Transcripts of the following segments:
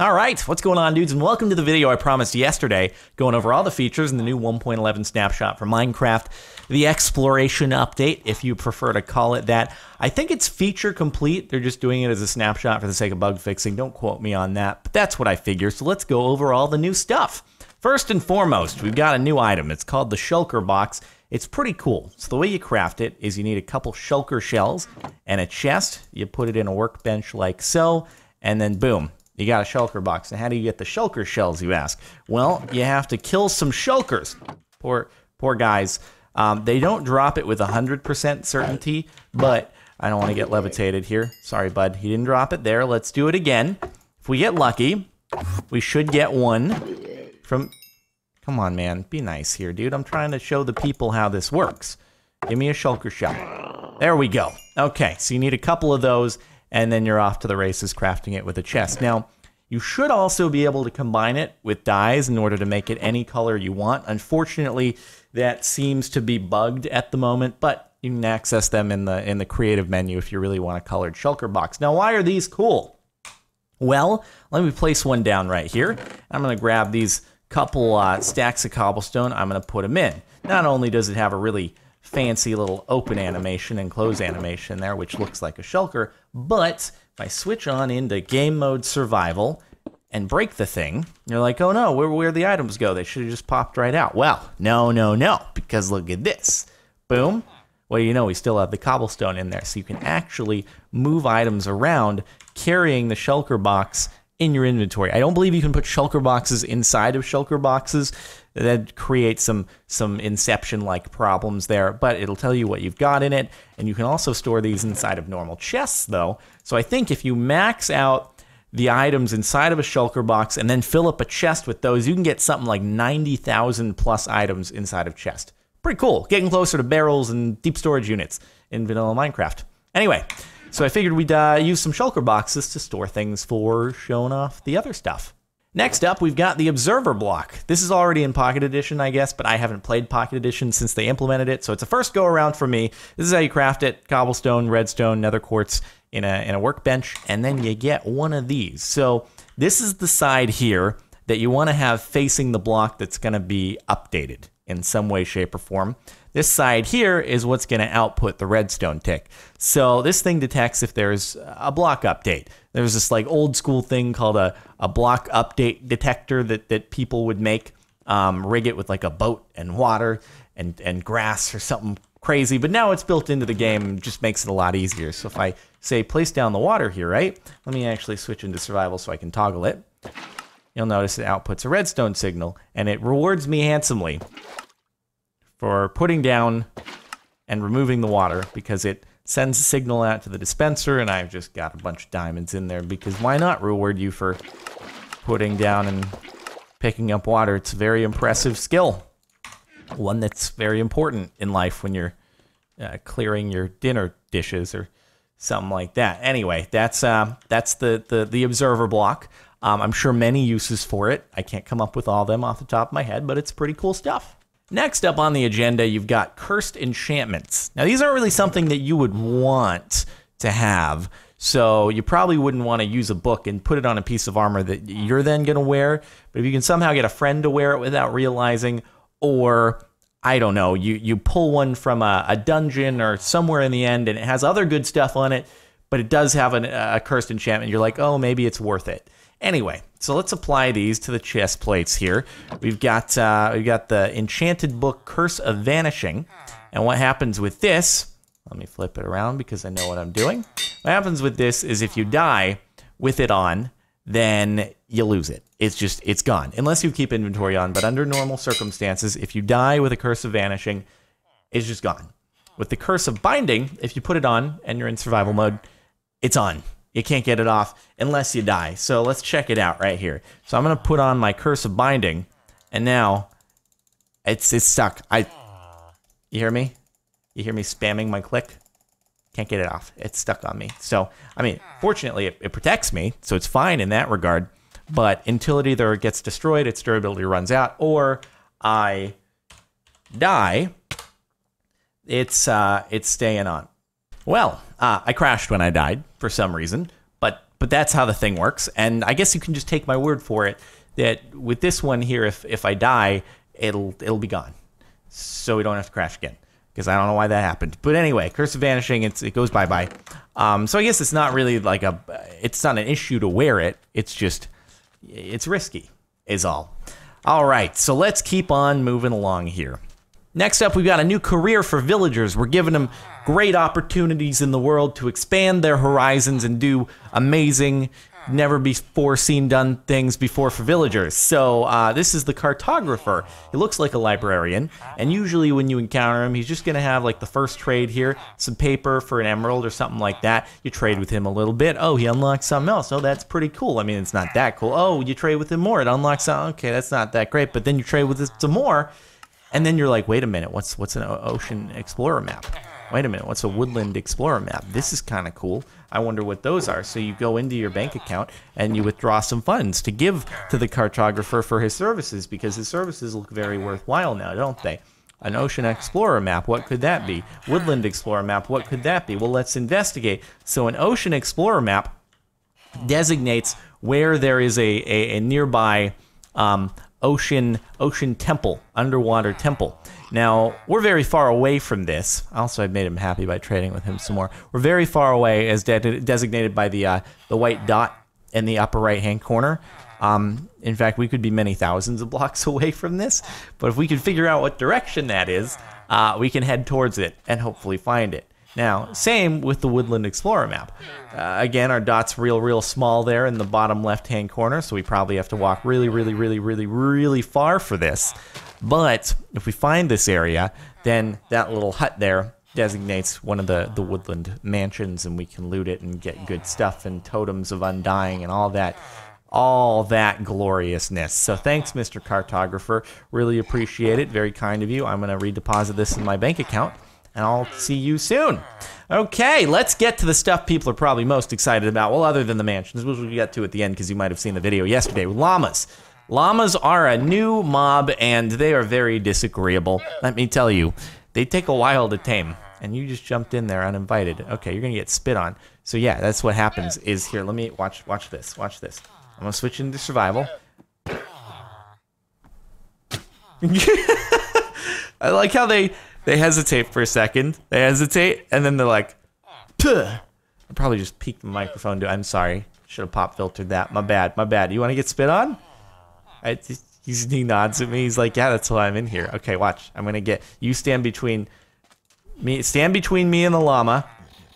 All right, what's going on, dudes, and welcome to the video I promised yesterday, going over all the features in the new 1.11 snapshot for Minecraft, the exploration update, if you prefer to call it that. I think it's feature complete. They're just doing it as a snapshot for the sake of bug fixing. Don't quote me on that, but that's what I figure. So let's go over all the new stuff. First and foremost, we've got a new item. It's called the Shulker Box. It's pretty cool. So the way you craft it is you need a couple Shulker shells and a chest. You put it in a workbench like so, and then boom, you got a shulker box. And how do you get the shulker shells, you ask? Well, you have to kill some shulkers. Poor, poor guys. Um, they don't drop it with 100% certainty, but I don't want to get levitated here. Sorry, bud. He didn't drop it there. Let's do it again. If we get lucky, we should get one from... Come on, man. Be nice here, dude. I'm trying to show the people how this works. Give me a shulker shell. There we go. Okay, so you need a couple of those and then you're off to the races crafting it with a chest. Now, you should also be able to combine it with dyes in order to make it any color you want. Unfortunately, that seems to be bugged at the moment, but you can access them in the in the creative menu if you really want a colored shulker box. Now, why are these cool? Well, let me place one down right here. I'm going to grab these couple uh, stacks of cobblestone. I'm going to put them in. Not only does it have a really fancy little open animation and close animation there, which looks like a shulker. But if I switch on into game mode survival and break the thing, you're like, oh no, where where the items go? They should have just popped right out. Well, no, no, no, because look at this. Boom. Well, you know, we still have the cobblestone in there, so you can actually move items around carrying the shulker box in your inventory. I don't believe you can put shulker boxes inside of shulker boxes. That creates some some inception like problems there, but it'll tell you what you've got in it, and you can also store these inside of normal chests though. So I think if you max out the items inside of a shulker box and then fill up a chest with those, you can get something like 90,000 plus items inside of chest. Pretty cool. Getting closer to barrels and deep storage units in vanilla Minecraft. Anyway, so I figured we'd uh, use some shulker boxes to store things for showing off the other stuff. Next up, we've got the Observer block. This is already in Pocket Edition, I guess, but I haven't played Pocket Edition since they implemented it, so it's a first go around for me. This is how you craft it: cobblestone, redstone, nether quartz in a in a workbench, and then you get one of these. So this is the side here that you want to have facing the block that's going to be updated in some way, shape, or form. This side here is what's going to output the redstone tick. So this thing detects if there's a block update. There's this like old school thing called a, a block update detector that, that people would make, um, rig it with like a boat and water and, and grass or something crazy. But now it's built into the game, just makes it a lot easier. So if I say place down the water here, right? Let me actually switch into survival so I can toggle it. You'll notice it outputs a redstone signal and it rewards me handsomely for putting down and removing the water because it sends a signal out to the dispenser and I've just got a bunch of diamonds in there because why not reward you for putting down and picking up water? It's a very impressive skill. One that's very important in life when you're uh, clearing your dinner dishes or something like that. Anyway, that's uh, that's the, the, the observer block. Um, I'm sure many uses for it. I can't come up with all of them off the top of my head, but it's pretty cool stuff. Next up on the agenda, you've got cursed enchantments. Now, these aren't really something that you would want to have. So you probably wouldn't want to use a book and put it on a piece of armor that you're then going to wear. But if you can somehow get a friend to wear it without realizing, or I don't know, you, you pull one from a, a dungeon or somewhere in the end and it has other good stuff on it, but it does have an, a cursed enchantment, you're like, oh, maybe it's worth it. Anyway, so let's apply these to the chest plates here. We've got uh, we've got the enchanted book Curse of Vanishing, and what happens with this? Let me flip it around because I know what I'm doing. What happens with this is if you die with it on, then you lose it. It's just it's gone unless you keep inventory on. But under normal circumstances, if you die with a Curse of Vanishing, it's just gone. With the Curse of Binding, if you put it on and you're in survival mode, it's on. You can't get it off unless you die. So let's check it out right here. So I'm gonna put on my curse of binding, and now it's it's stuck. I you hear me? You hear me spamming my click? Can't get it off. It's stuck on me. So I mean, fortunately, it, it protects me, so it's fine in that regard. But until it either gets destroyed, its durability runs out, or I die, it's uh, it's staying on. Well, uh, I crashed when I died for some reason, but but that's how the thing works. And I guess you can just take my word for it that with this one here, if if I die, it'll it'll be gone, so we don't have to crash again. Because I don't know why that happened. But anyway, Curse of Vanishing, it's, it goes bye bye. Um, so I guess it's not really like a, it's not an issue to wear it. It's just, it's risky, is all. All right, so let's keep on moving along here. Next up, we've got a new career for villagers. We're giving them great opportunities in the world to expand their horizons and do amazing, never before seen done things before for villagers. So uh, this is the cartographer. He looks like a librarian, and usually when you encounter him, he's just gonna have like the first trade here, some paper for an emerald or something like that. You trade with him a little bit. Oh, he unlocks something else. Oh, that's pretty cool. I mean, it's not that cool. Oh, you trade with him more. It unlocks something. Okay, that's not that great. But then you trade with it some more and then you're like, wait a minute, what's what's an ocean explorer map? Wait a minute, what's a woodland explorer map? This is kind of cool. I wonder what those are. So you go into your bank account and you withdraw some funds to give to the cartographer for his services because his services look very worthwhile now, don't they? An ocean explorer map, what could that be? Woodland explorer map, what could that be? Well, let's investigate. So an ocean explorer map designates where there is a, a, a nearby um, ocean ocean temple, underwater temple. Now we're very far away from this. Also, I made him happy by trading with him some more. We're very far away, as de- designated by the uh, the white dot in the upper right hand corner. Um, in fact, we could be many thousands of blocks away from this, but if we could figure out what direction that is, uh, we can head towards it and hopefully find it. Now, same with the Woodland Explorer map. Uh, again, our dot's real, real small there in the bottom left-hand corner, so we probably have to walk really, really, really, really, really far for this. But if we find this area, then that little hut there designates one of the, the woodland mansions, and we can loot it and get good stuff and totems of undying and all that all that gloriousness. So thanks, Mr. Cartographer. Really appreciate it. Very kind of you. I'm going to redeposit this in my bank account and I'll see you soon. Okay, let's get to the stuff people are probably most excited about. Well, other than the mansions, which we'll get to at the end because you might have seen the video yesterday llamas. Llamas are a new mob and they are very disagreeable. Let me tell you, they take a while to tame. And you just jumped in there uninvited. Okay, you're gonna get spit on. So yeah, that's what happens. Is here. Let me watch. Watch this. Watch this. I'm gonna switch into survival. I like how they they hesitate for a second. They hesitate, and then they're like, Puh. I probably just peeked the microphone. Dude. I'm sorry. Should have pop filtered that. My bad. My bad. You want to get spit on? I, he nods at me. He's like, yeah, that's why I'm in here. Okay, watch. I'm gonna get you. Stand between me. Stand between me and the llama,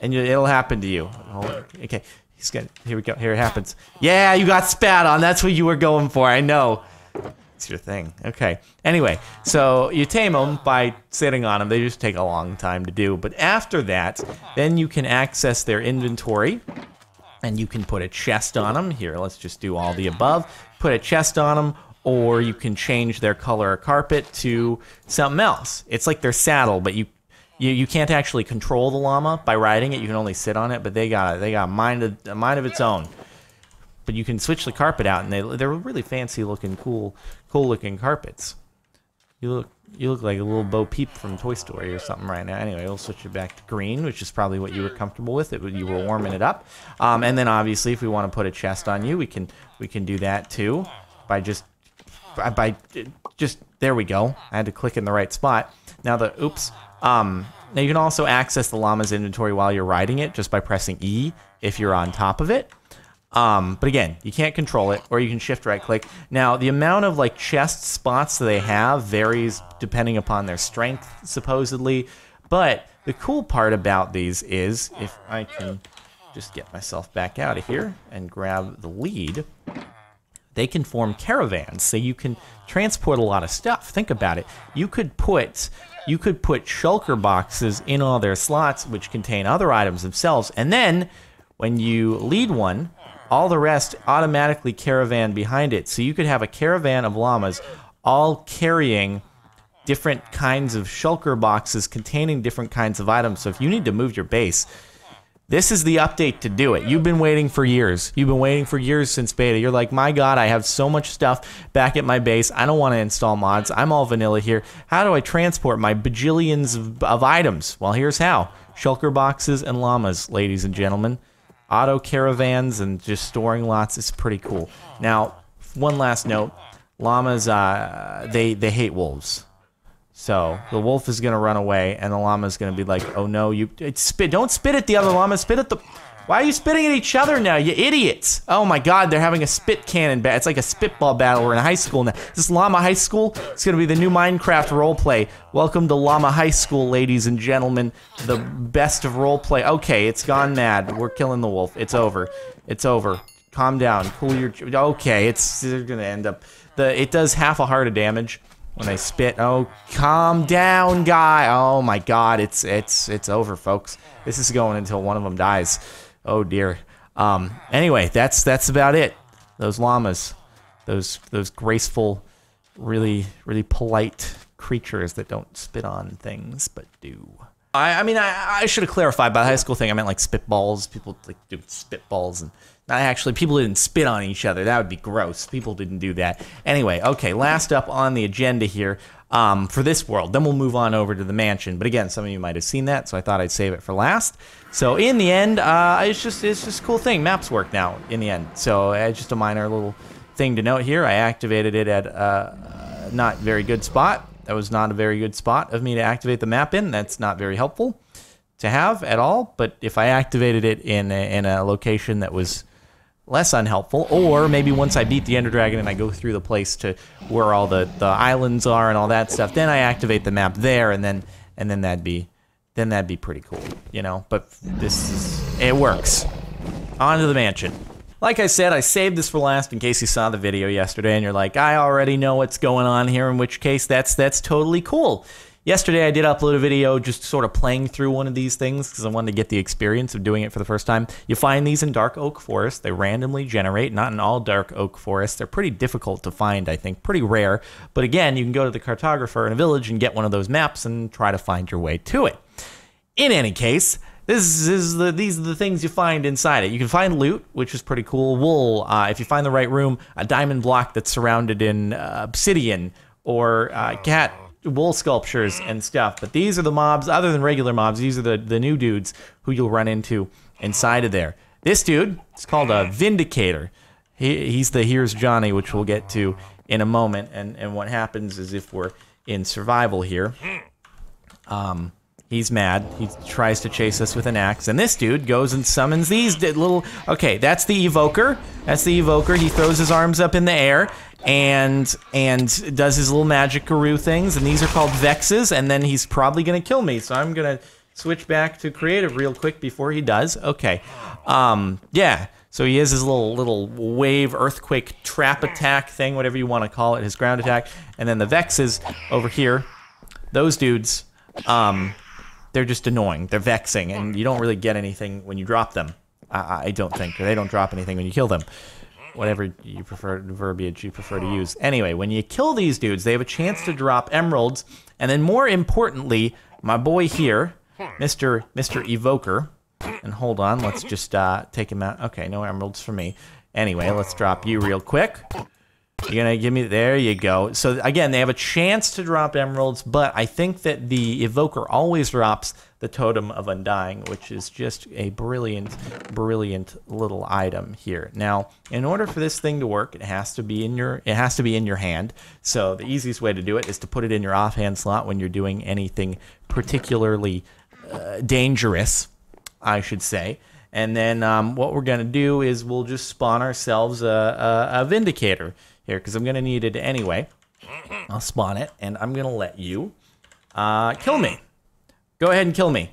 and you, it'll happen to you. Oh, okay. He's good. Here we go. Here it happens. Yeah, you got spat on. That's what you were going for. I know. It's your thing. Okay. Anyway, so you tame them by sitting on them. They just take a long time to do. But after that, then you can access their inventory and you can put a chest on them. Here, let's just do all the above. Put a chest on them, or you can change their color of carpet to something else. It's like their saddle, but you you, you can't actually control the llama by riding it. You can only sit on it, but they got they got a mind of, a mind of its own but you can switch the carpet out, and they they're really fancy looking, cool, cool looking carpets. You look you look like a little Bo Peep from Toy Story or something right now. Anyway, we'll switch it back to green, which is probably what you were comfortable with. It you were warming it up, um, and then obviously if we want to put a chest on you, we can we can do that too by just by, by just there we go. I had to click in the right spot. Now the oops. Um, now you can also access the llama's inventory while you're riding it just by pressing E if you're on top of it. Um, but again, you can't control it, or you can shift right click. Now, the amount of like chest spots that they have varies depending upon their strength, supposedly. But the cool part about these is if I can just get myself back out of here and grab the lead, they can form caravans. So you can transport a lot of stuff. Think about it. You could put you could put shulker boxes in all their slots, which contain other items themselves, and then when you lead one, all the rest automatically caravan behind it. So you could have a caravan of llamas all carrying different kinds of shulker boxes containing different kinds of items. So if you need to move your base, this is the update to do it. You've been waiting for years. You've been waiting for years since beta. You're like, my God, I have so much stuff back at my base. I don't want to install mods. I'm all vanilla here. How do I transport my bajillions of, of items? Well, here's how shulker boxes and llamas, ladies and gentlemen. Auto caravans and just storing lots is pretty cool. Now, one last note: llamas, uh, they they hate wolves. So the wolf is gonna run away, and the llama is gonna be like, "Oh no, you spit! Don't spit at the other llama. Spit at the." Why are you spitting at each other now, you idiots? Oh my god, they're having a spit cannon battle. It's like a spitball battle. We're in high school now. This Llama High School, it's gonna be the new Minecraft roleplay. Welcome to Llama High School, ladies and gentlemen. The best of roleplay. Okay, it's gone mad. We're killing the wolf. It's over. It's over. Calm down. Cool your. Okay, it's they're gonna end up. The it does half a heart of damage when they spit. Oh, calm down, guy. Oh my God, it's it's it's over, folks. This is going until one of them dies. Oh dear. Um, anyway, that's that's about it. Those llamas, those those graceful, really really polite creatures that don't spit on things but do. I, I mean, I, I should have clarified by the high school thing. I meant like spitballs. People like do spitballs, and not actually people didn't spit on each other. That would be gross. People didn't do that. Anyway, okay. Last up on the agenda here um, for this world. Then we'll move on over to the mansion. But again, some of you might have seen that, so I thought I'd save it for last. So in the end, uh, it's just it's just a cool thing. Maps work now in the end. So uh, just a minor little thing to note here. I activated it at a not very good spot. That was not a very good spot of me to activate the map in. That's not very helpful to have at all. But if I activated it in a, in a location that was less unhelpful, or maybe once I beat the Ender Dragon and I go through the place to where all the, the islands are and all that stuff, then I activate the map there, and then and then that'd be then that'd be pretty cool, you know. But this is it works. On to the mansion. Like I said, I saved this for last in case you saw the video yesterday and you're like, I already know what's going on here, in which case that's that's totally cool. Yesterday I did upload a video just sort of playing through one of these things because I wanted to get the experience of doing it for the first time. You find these in dark oak forest. They randomly generate, not in all dark oak forests. They're pretty difficult to find, I think, pretty rare. But again, you can go to the cartographer in a village and get one of those maps and try to find your way to it. In any case, this is the these are the things you find inside it. You can find loot, which is pretty cool. Wool, uh, if you find the right room, a diamond block that's surrounded in uh, obsidian, or uh, cat wool sculptures and stuff. But these are the mobs, other than regular mobs. These are the the new dudes who you'll run into inside of there. This dude, it's called a Vindicator. He, he's the Here's Johnny, which we'll get to in a moment. And and what happens is if we're in survival here, um He's mad. He tries to chase us with an axe. And this dude goes and summons these little. Okay, that's the evoker. That's the evoker. He throws his arms up in the air and and does his little magic guru things. And these are called vexes. And then he's probably gonna kill me. So I'm gonna switch back to creative real quick before he does. Okay. Um. Yeah. So he has his little little wave earthquake trap attack thing, whatever you want to call it, his ground attack, and then the vexes over here. Those dudes. Um they're just annoying. They're vexing, and you don't really get anything when you drop them. I, I don't think they don't drop anything when you kill them. Whatever you prefer verbiage you prefer to use. Anyway, when you kill these dudes, they have a chance to drop emeralds, and then more importantly, my boy here, Mister Mister Evoker. And hold on, let's just uh, take him out. Okay, no emeralds for me. Anyway, let's drop you real quick. You're gonna give me there you go. So again, they have a chance to drop emeralds, but I think that the evoker always drops the totem of undying, which is just a brilliant, brilliant little item here. Now, in order for this thing to work, it has to be in your it has to be in your hand. So the easiest way to do it is to put it in your offhand slot when you're doing anything particularly uh, dangerous, I should say. And then um, what we're gonna do is we'll just spawn ourselves a, a, a vindicator here because I'm going to need it anyway. I'll spawn it, and I'm going to let you uh, kill me. Go ahead and kill me.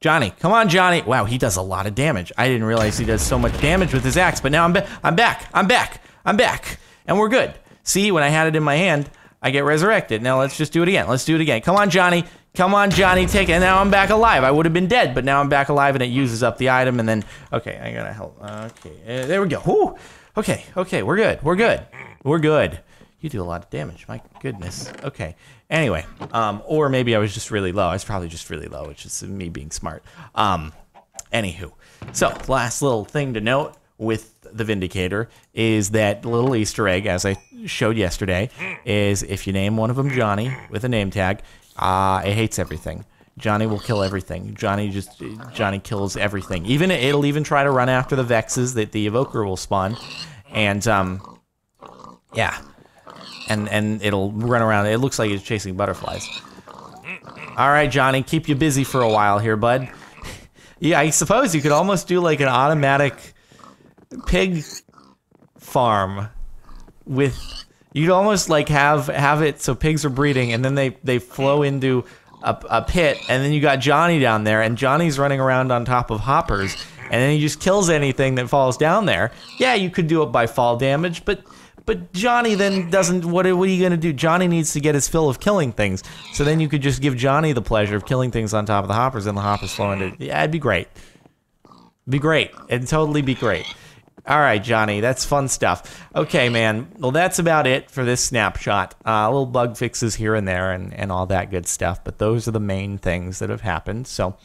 Johnny, come on, Johnny. Wow, he does a lot of damage. I didn't realize he does so much damage with his axe, but now I'm, ba I'm back. I'm back. I'm back. And we're good. See, when I had it in my hand, I get resurrected. Now let's just do it again. Let's do it again. Come on, Johnny. Come on, Johnny, take it. And now I'm back alive. I would have been dead, but now I'm back alive and it uses up the item. And then, okay, I gotta help. Okay, uh, there we go. Whew. Okay, okay, we're good. We're good. We're good. You do a lot of damage. My goodness. Okay. Anyway, um, or maybe I was just really low. I was probably just really low, which is me being smart. Um, anywho, so last little thing to note with the Vindicator is that little Easter egg, as I showed yesterday, is if you name one of them Johnny with a name tag, uh, it hates everything. Johnny will kill everything. Johnny just Johnny kills everything. Even it'll even try to run after the Vexes that the Evoker will spawn, and um, yeah, and and it'll run around. It looks like it's chasing butterflies. All right, Johnny, keep you busy for a while here, bud. Yeah, I suppose you could almost do like an automatic pig farm with you'd almost like have have it so pigs are breeding and then they they flow into a, a pit and then you got Johnny down there and Johnny's running around on top of hoppers and then he just kills anything that falls down there. Yeah, you could do it by fall damage, but but Johnny then doesn't. What are, what are you gonna do? Johnny needs to get his fill of killing things. So then you could just give Johnny the pleasure of killing things on top of the hoppers, and the hoppers flow into. Yeah, it'd be great. Be great. It'd totally be great. All right, Johnny, that's fun stuff. Okay, man. Well, that's about it for this snapshot. Uh, little bug fixes here and there, and and all that good stuff. But those are the main things that have happened. So,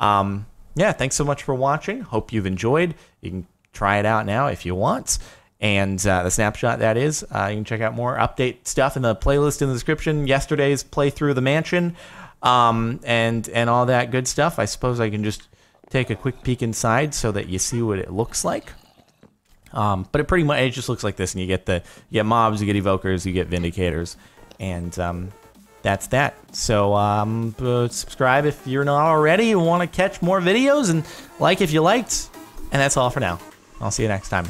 um, yeah, thanks so much for watching. Hope you've enjoyed. You can try it out now if you want and uh, the snapshot that is. Uh, you can check out more update stuff in the playlist in the description. Yesterday's playthrough of the mansion, um, and and all that good stuff. I suppose I can just take a quick peek inside so that you see what it looks like. Um, but it pretty much it just looks like this, and you get the you get mobs, you get evokers, you get vindicators, and um, that's that. So um, uh, subscribe if you're not already and want to catch more videos, and like if you liked. And that's all for now. I'll see you next time.